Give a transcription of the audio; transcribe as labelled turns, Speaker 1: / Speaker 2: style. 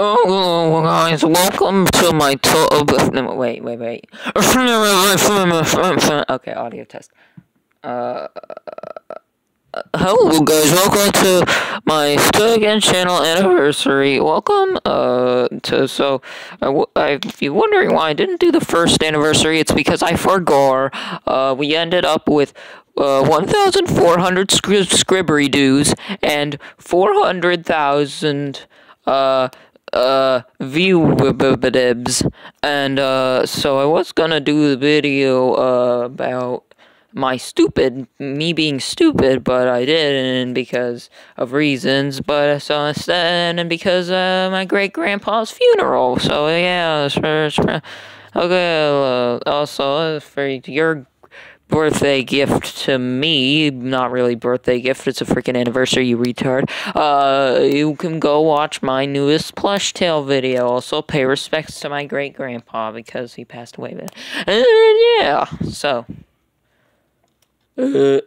Speaker 1: Oh, guys, welcome to my to- no, wait, wait, wait. okay, audio test. Uh, hello, guys. Welcome to my Still Again channel anniversary. Welcome. Uh, to so, I w- if you're wondering why I didn't do the first anniversary, it's because I forgot. Uh, we ended up with uh, 1,400 scri- scribbery doos and 400,000 uh uh view and uh so I was gonna do the video uh about my stupid me being stupid but I didn't because of reasons but so instead and because uh my great grandpa's funeral. So yeah it's okay uh, also for your birthday gift to me. Not really birthday gift, it's a freaking anniversary, you retard. Uh, you can go watch my newest plush tail video. Also, pay respects to my great grandpa because he passed away. And, yeah, so. Uh,